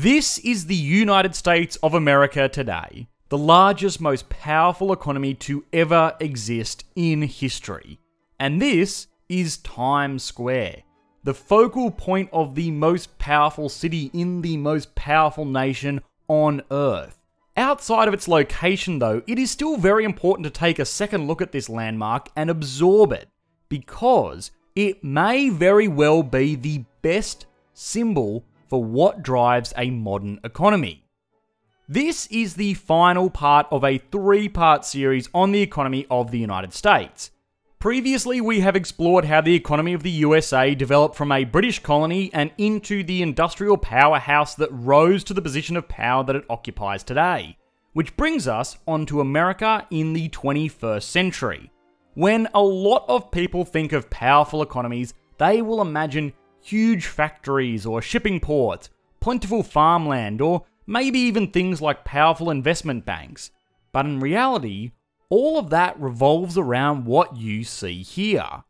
This is the United States of America today, the largest, most powerful economy to ever exist in history. And this is Times Square, the focal point of the most powerful city in the most powerful nation on Earth. Outside of its location, though, it is still very important to take a second look at this landmark and absorb it, because it may very well be the best symbol for what drives a modern economy. This is the final part of a three part series on the economy of the United States. Previously, we have explored how the economy of the USA developed from a British colony and into the industrial powerhouse that rose to the position of power that it occupies today. Which brings us onto America in the 21st century. When a lot of people think of powerful economies, they will imagine huge factories or shipping ports, plentiful farmland, or maybe even things like powerful investment banks. But in reality, all of that revolves around what you see here.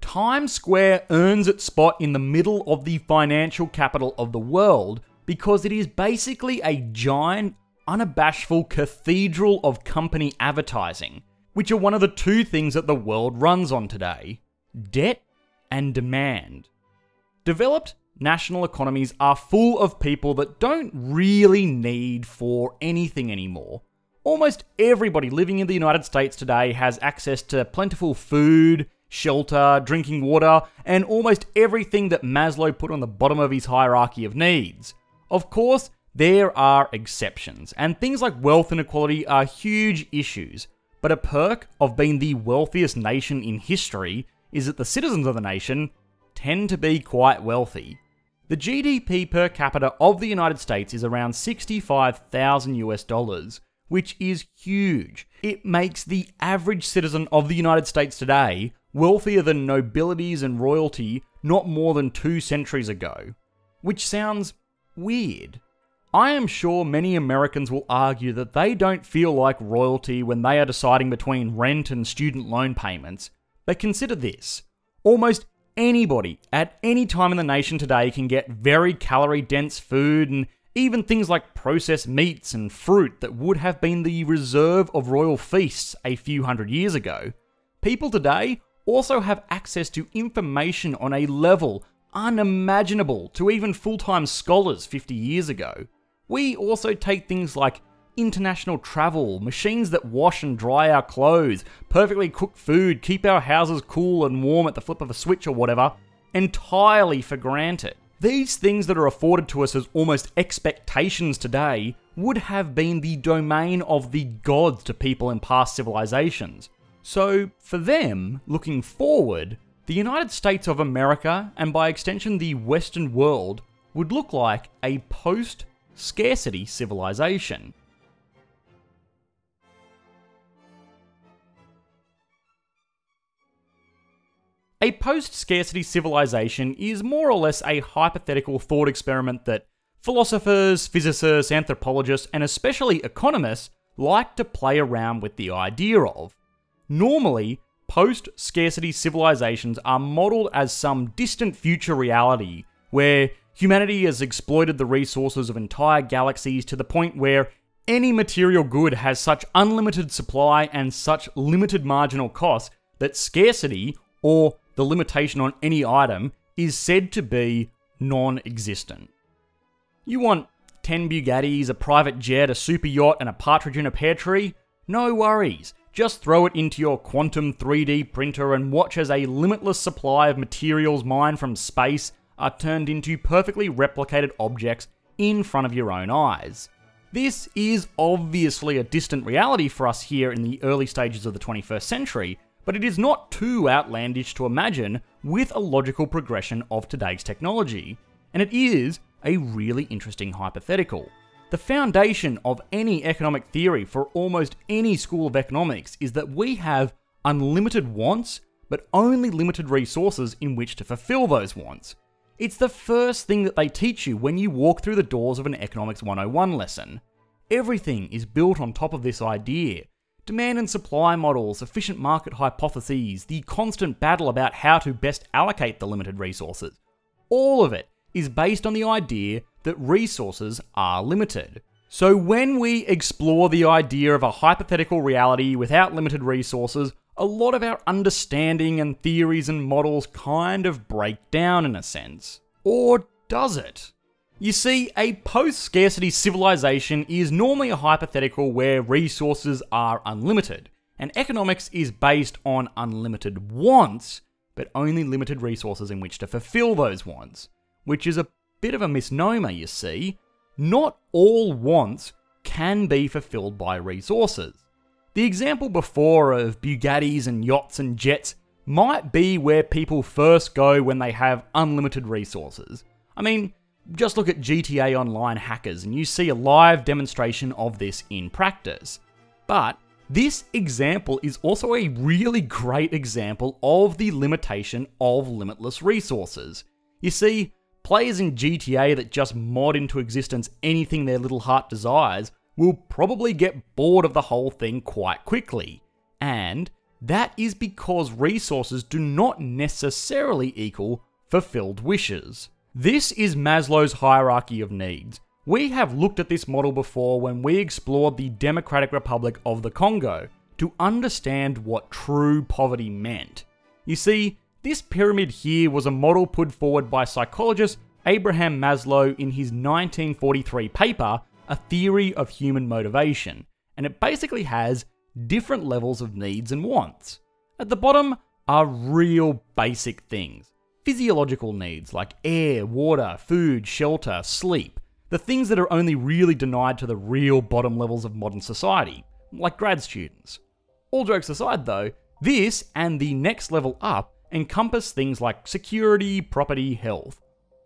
Times Square earns its spot in the middle of the financial capital of the world because it is basically a giant, unabashful cathedral of company advertising, which are one of the two things that the world runs on today debt and demand. Developed national economies are full of people that don't really need for anything anymore. Almost everybody living in the United States today has access to plentiful food, shelter, drinking water, and almost everything that Maslow put on the bottom of his hierarchy of needs. Of course, there are exceptions, and things like wealth inequality are huge issues. But a perk of being the wealthiest nation in history is that the citizens of the nation tend to be quite wealthy. The GDP per capita of the United States is around 65,000 US dollars, which is huge. It makes the average citizen of the United States today wealthier than nobilities and royalty not more than two centuries ago. Which sounds weird. I am sure many Americans will argue that they don't feel like royalty when they are deciding between rent and student loan payments. But consider this almost anybody at any time in the nation today can get very calorie dense food and even things like processed meats and fruit that would have been the reserve of royal feasts a few hundred years ago. People today also have access to information on a level unimaginable to even full time scholars 50 years ago. We also take things like international travel, machines that wash and dry our clothes, perfectly cooked food, keep our houses cool and warm at the flip of a switch or whatever, entirely for granted. These things that are afforded to us as almost expectations today would have been the domain of the gods to people in past civilizations. So, for them, looking forward, the United States of America, and by extension the Western world, would look like a post scarcity civilization. A post scarcity civilization is more or less a hypothetical thought experiment that philosophers, physicists, anthropologists, and especially economists like to play around with the idea of. Normally, post scarcity civilizations are modeled as some distant future reality where humanity has exploited the resources of entire galaxies to the point where any material good has such unlimited supply and such limited marginal cost that scarcity or the limitation on any item is said to be non existent. You want 10 Bugattis, a private jet, a super yacht, and a partridge in a pear tree? No worries. Just throw it into your quantum 3D printer and watch as a limitless supply of materials mined from space are turned into perfectly replicated objects in front of your own eyes. This is obviously a distant reality for us here in the early stages of the 21st century, but it is not too outlandish to imagine with a logical progression of today's technology. And it is a really interesting hypothetical. The foundation of any economic theory for almost any school of economics is that we have unlimited wants, but only limited resources in which to fulfill those wants. It's the first thing that they teach you when you walk through the doors of an Economics 101 lesson. Everything is built on top of this idea Demand and supply models, efficient market hypotheses, the constant battle about how to best allocate the limited resources. All of it is based on the idea that resources are limited. So, when we explore the idea of a hypothetical reality without limited resources, a lot of our understanding and theories and models kind of break down in a sense. Or does it? You see, a post scarcity civilization is normally a hypothetical where resources are unlimited, and economics is based on unlimited wants, but only limited resources in which to fulfill those wants, which is a bit of a misnomer, you see. Not all wants can be fulfilled by resources. The example before of Bugattis and yachts and jets might be where people first go when they have unlimited resources. I mean, just look at GTA Online hackers and you see a live demonstration of this in practice. But this example is also a really great example of the limitation of limitless resources. You see, players in GTA that just mod into existence anything their little heart desires will probably get bored of the whole thing quite quickly. And that is because resources do not necessarily equal fulfilled wishes. This is Maslow's hierarchy of needs. We have looked at this model before when we explored the Democratic Republic of the Congo to understand what true poverty meant. You see, this pyramid here was a model put forward by psychologist Abraham Maslow in his 1943 paper, A Theory of Human Motivation, and it basically has different levels of needs and wants. At the bottom are real basic things physiological needs like air, water, food, shelter, sleep, the things that are only really denied to the real bottom levels of modern society, like grad students. All jokes aside though, this and the next level up encompass things like security, property, health.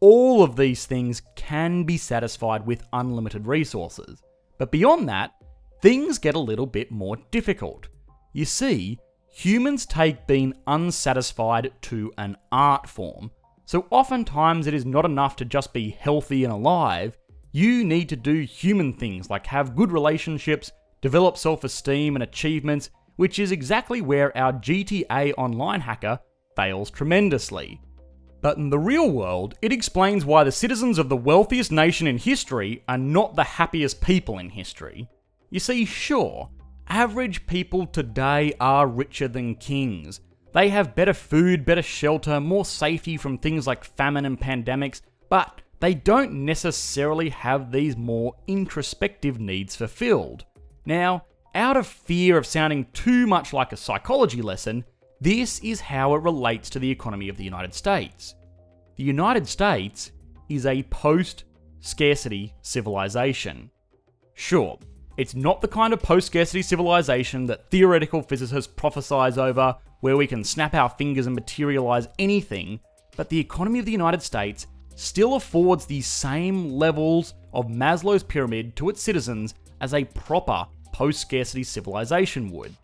All of these things can be satisfied with unlimited resources, but beyond that, things get a little bit more difficult. You see, humans take being unsatisfied to an art form. So oftentimes it is not enough to just be healthy and alive. You need to do human things like have good relationships, develop self esteem and achievements, which is exactly where our GTA Online hacker fails tremendously. But in the real world, it explains why the citizens of the wealthiest nation in history are not the happiest people in history. You see, sure, Average people today are richer than kings. They have better food, better shelter, more safety from things like famine and pandemics, but they don't necessarily have these more introspective needs fulfilled. Now, out of fear of sounding too much like a psychology lesson, this is how it relates to the economy of the United States. The United States is a post scarcity civilization. Sure, it's not the kind of post scarcity civilization that theoretical physicists prophesize over, where we can snap our fingers and materialize anything, but the economy of the United States still affords the same levels of Maslow's pyramid to its citizens as a proper post scarcity civilization would.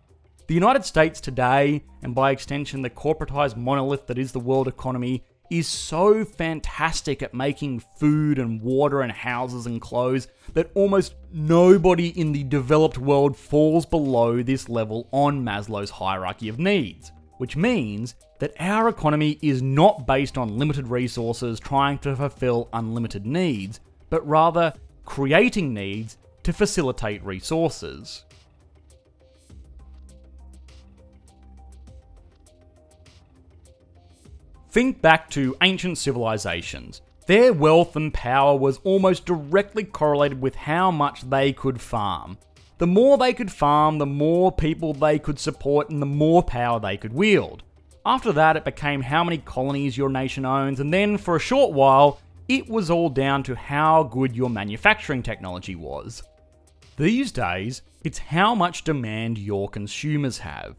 The United States today, and by extension the corporatized monolith that is the world economy, is so fantastic at making food and water and houses and clothes that almost nobody in the developed world falls below this level on Maslow's hierarchy of needs. Which means that our economy is not based on limited resources trying to fulfill unlimited needs, but rather creating needs to facilitate resources. Think back to ancient civilizations. Their wealth and power was almost directly correlated with how much they could farm. The more they could farm, the more people they could support and the more power they could wield. After that, it became how many colonies your nation owns, and then for a short while, it was all down to how good your manufacturing technology was. These days, it's how much demand your consumers have.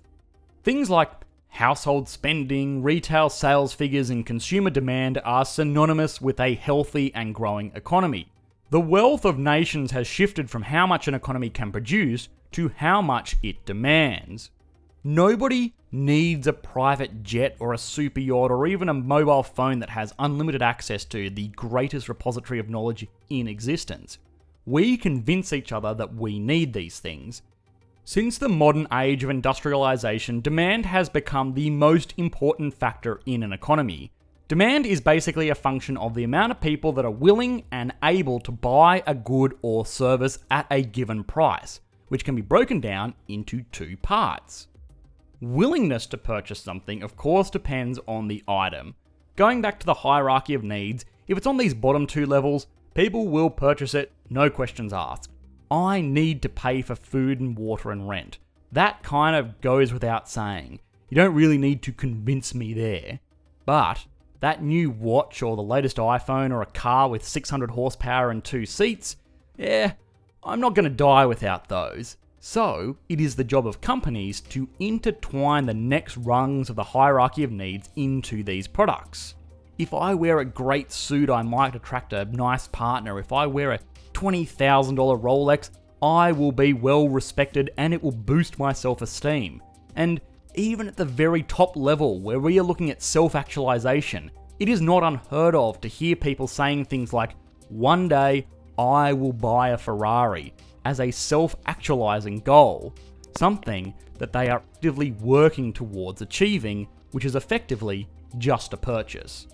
Things like Household spending, retail sales figures, and consumer demand are synonymous with a healthy and growing economy. The wealth of nations has shifted from how much an economy can produce to how much it demands. Nobody needs a private jet or a super yacht or even a mobile phone that has unlimited access to the greatest repository of knowledge in existence. We convince each other that we need these things, since the modern age of industrialization, demand has become the most important factor in an economy. Demand is basically a function of the amount of people that are willing and able to buy a good or service at a given price, which can be broken down into two parts. Willingness to purchase something, of course, depends on the item. Going back to the hierarchy of needs, if it's on these bottom two levels, people will purchase it, no questions asked. I need to pay for food and water and rent. That kind of goes without saying. You don't really need to convince me there. But that new watch or the latest iPhone or a car with 600 horsepower and two seats, yeah, I'm not going to die without those. So, it is the job of companies to intertwine the next rungs of the hierarchy of needs into these products. If I wear a great suit, I might attract a nice partner. If I wear a $20,000 Rolex, I will be well respected and it will boost my self esteem. And even at the very top level, where we are looking at self actualization, it is not unheard of to hear people saying things like, one day I will buy a Ferrari, as a self actualizing goal, something that they are actively working towards achieving, which is effectively just a purchase.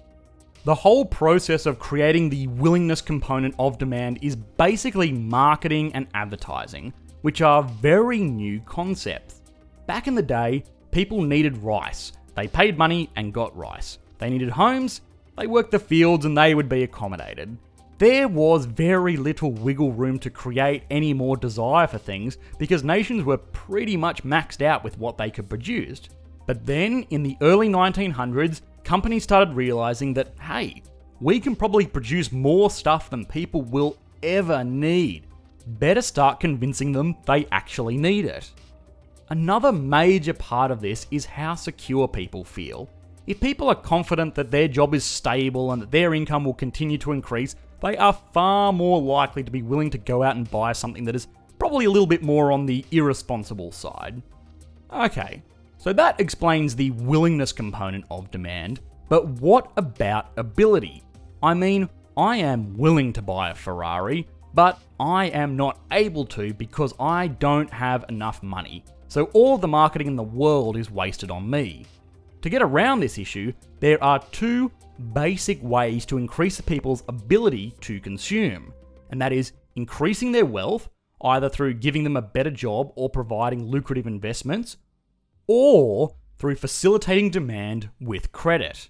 The whole process of creating the willingness component of demand is basically marketing and advertising, which are very new concepts. Back in the day, People needed rice. They paid money and got rice. They needed homes. They worked the fields and they would be accommodated. There was very little wiggle room to create any more desire for things because nations were pretty much maxed out with what they could produce. But then, in the early 1900s, companies started realizing that, hey, we can probably produce more stuff than people will ever need. Better start convincing them they actually need it. Another major part of this is how secure people feel. If people are confident that their job is stable and that their income will continue to increase, they are far more likely to be willing to go out and buy something that is probably a little bit more on the irresponsible side. Okay, so that explains the willingness component of demand, but what about ability? I mean, I am willing to buy a Ferrari, but I am not able to because I don't have enough money so all the marketing in the world is wasted on me. To get around this issue, there are two basic ways to increase people's ability to consume, and that is increasing their wealth, either through giving them a better job or providing lucrative investments, or through facilitating demand with credit.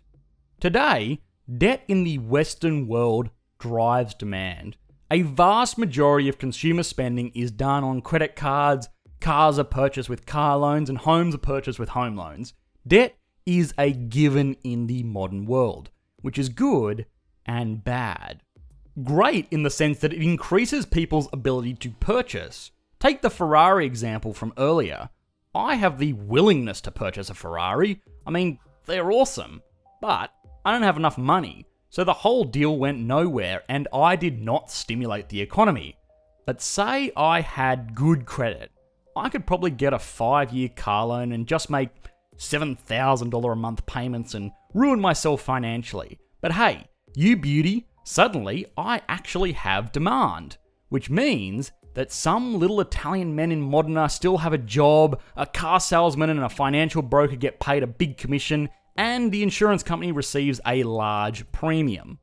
Today, debt in the Western world drives demand. A vast majority of consumer spending is done on credit cards, Cars are purchased with car loans and homes are purchased with home loans. Debt is a given in the modern world, which is good and bad. Great in the sense that it increases people's ability to purchase. Take the Ferrari example from earlier. I have the willingness to purchase a Ferrari. I mean, they're awesome. But I don't have enough money. So the whole deal went nowhere and I did not stimulate the economy. But say I had good credit I could probably get a five year car loan and just make $7,000 a month payments and ruin myself financially. But hey, you beauty, suddenly I actually have demand, which means that some little Italian men in Modena still have a job, a car salesman and a financial broker get paid a big commission, and the insurance company receives a large premium.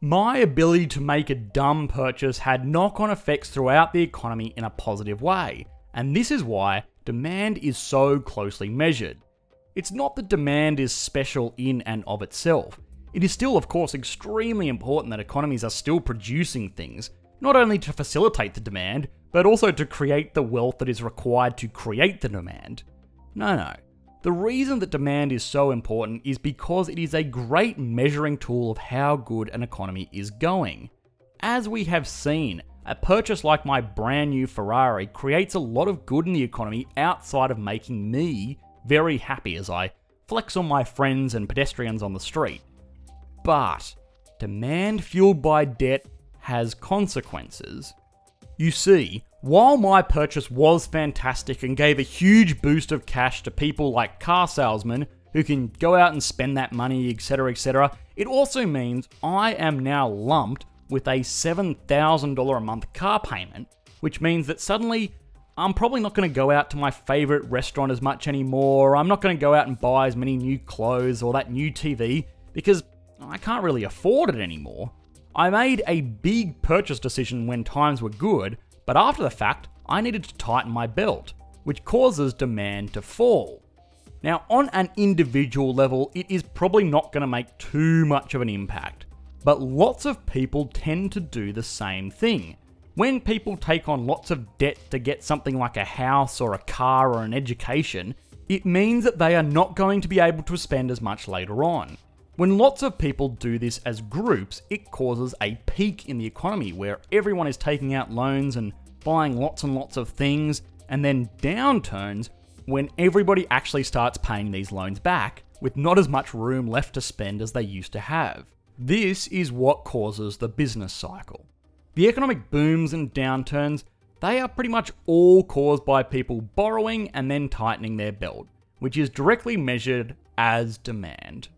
My ability to make a dumb purchase had knock on effects throughout the economy in a positive way and this is why demand is so closely measured. It's not that demand is special in and of itself. It is still, of course, extremely important that economies are still producing things, not only to facilitate the demand, but also to create the wealth that is required to create the demand. No, no. The reason that demand is so important is because it is a great measuring tool of how good an economy is going. As we have seen, a purchase like my brand new Ferrari creates a lot of good in the economy outside of making me very happy as I flex on my friends and pedestrians on the street. But demand fueled by debt has consequences. You see, while my purchase was fantastic and gave a huge boost of cash to people like car salesmen who can go out and spend that money, etc., etc., it also means I am now lumped with a $7,000 a month car payment, which means that suddenly I'm probably not going to go out to my favorite restaurant as much anymore. I'm not going to go out and buy as many new clothes or that new TV because I can't really afford it anymore. I made a big purchase decision when times were good, but after the fact, I needed to tighten my belt, which causes demand to fall. Now, on an individual level, it is probably not going to make too much of an impact, but lots of people tend to do the same thing. When people take on lots of debt to get something like a house or a car or an education, it means that they are not going to be able to spend as much later on. When lots of people do this as groups, it causes a peak in the economy where everyone is taking out loans and buying lots and lots of things, and then downturns when everybody actually starts paying these loans back with not as much room left to spend as they used to have. This is what causes the business cycle. The economic booms and downturns, they are pretty much all caused by people borrowing and then tightening their belt, which is directly measured as demand.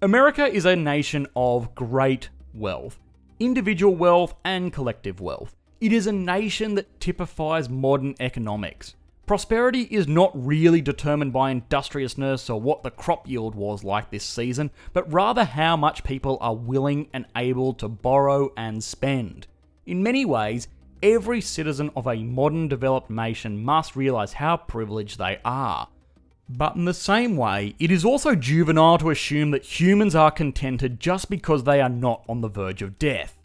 America is a nation of great wealth, individual wealth and collective wealth. It is a nation that typifies modern economics. Prosperity is not really determined by industriousness or what the crop yield was like this season, but rather how much people are willing and able to borrow and spend. In many ways, every citizen of a modern developed nation must realise how privileged they are. But in the same way, it is also juvenile to assume that humans are contented just because they are not on the verge of death.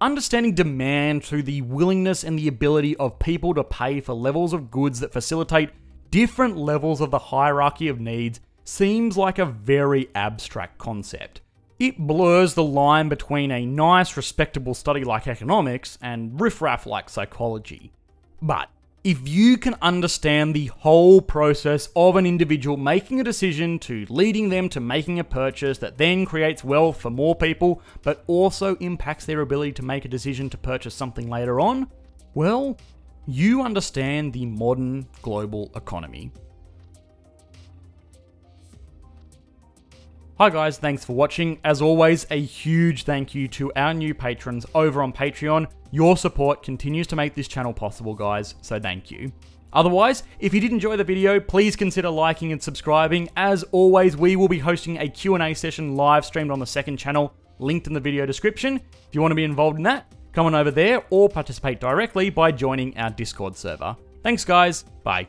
Understanding demand through the willingness and the ability of people to pay for levels of goods that facilitate different levels of the hierarchy of needs seems like a very abstract concept. It blurs the line between a nice, respectable study like economics and riffraff like psychology. But if you can understand the whole process of an individual making a decision to leading them to making a purchase that then creates wealth for more people, but also impacts their ability to make a decision to purchase something later on, well, you understand the modern global economy. Hi guys, thanks for watching. As always, a huge thank you to our new patrons over on Patreon. Your support continues to make this channel possible, guys, so thank you. Otherwise, if you did enjoy the video, please consider liking and subscribing. As always, we will be hosting a Q&A session live streamed on the second channel, linked in the video description. If you want to be involved in that, come on over there or participate directly by joining our Discord server. Thanks guys, bye.